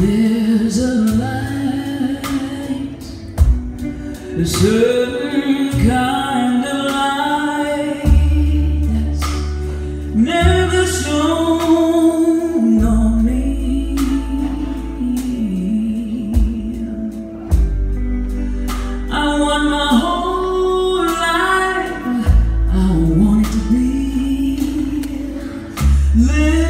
There's a light, a certain kind of light that's never shone on me. I want my whole life, I want it to be. Live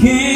King.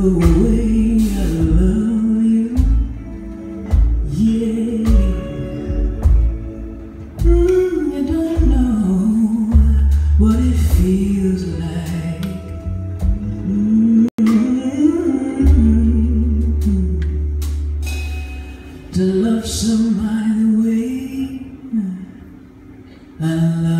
the way I love you. Yeah, mm, don't know what it feels like. -hmm. To love somebody the way I love.